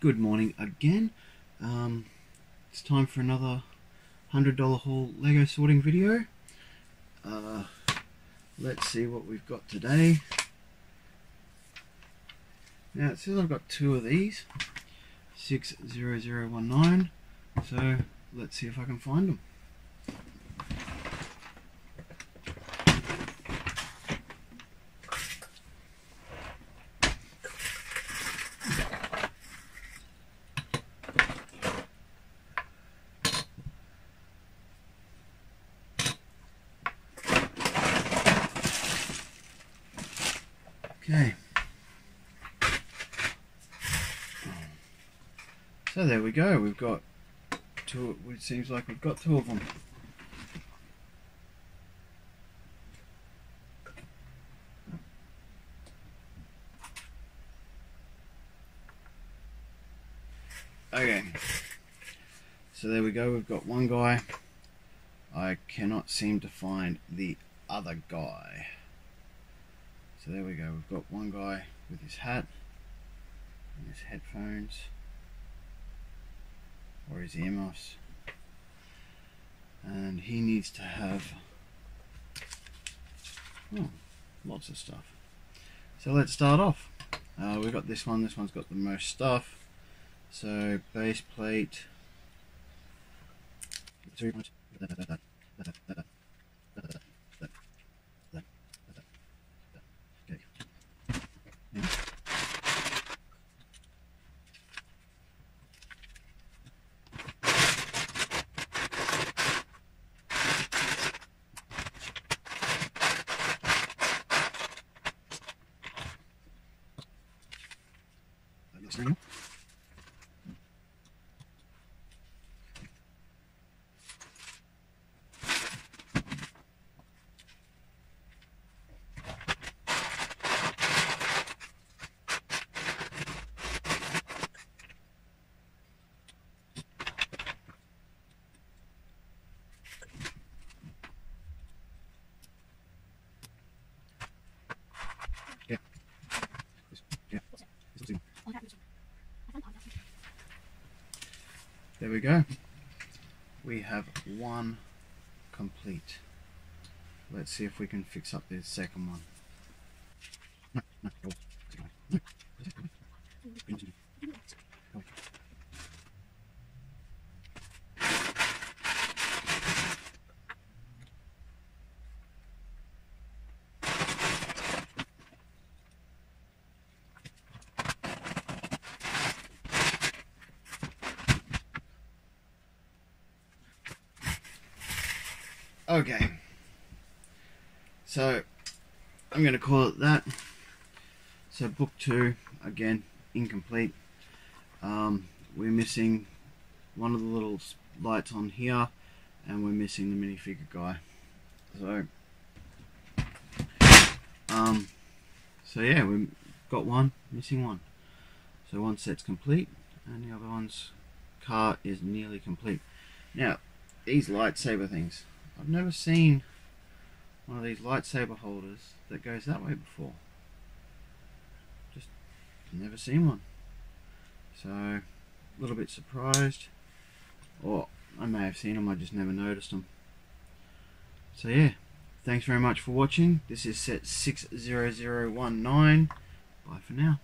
good morning again. Um, it's time for another $100 haul Lego sorting video. Uh, let's see what we've got today. Now it says I've got two of these, 60019, so let's see if I can find them. Okay. So there we go. We've got two. It seems like we've got two of them. Okay. So there we go. We've got one guy. I cannot seem to find the other guy. So there we go. We've got one guy with his hat and his headphones or his earmuffs. And he needs to have oh, lots of stuff. So let's start off. Uh, we've got this one. This one's got the most stuff. So base plate. Listening. Yeah. Yeah. There we go. We have one complete. Let's see if we can fix up the second one. No, no, go. No. Go. Okay. So, I'm going to call it that. So, book two, again, incomplete. Um, we're missing one of the little lights on here, and we're missing the minifigure guy. So, um, so yeah, we've got one, missing one. So, one set's complete, and the other one's car is nearly complete. Now, these lightsaber things. I've never seen one of these lightsaber holders that goes that way before. Just never seen one. So, a little bit surprised. Or I may have seen them, I just never noticed them. So yeah, thanks very much for watching. This is set 60019. Bye for now.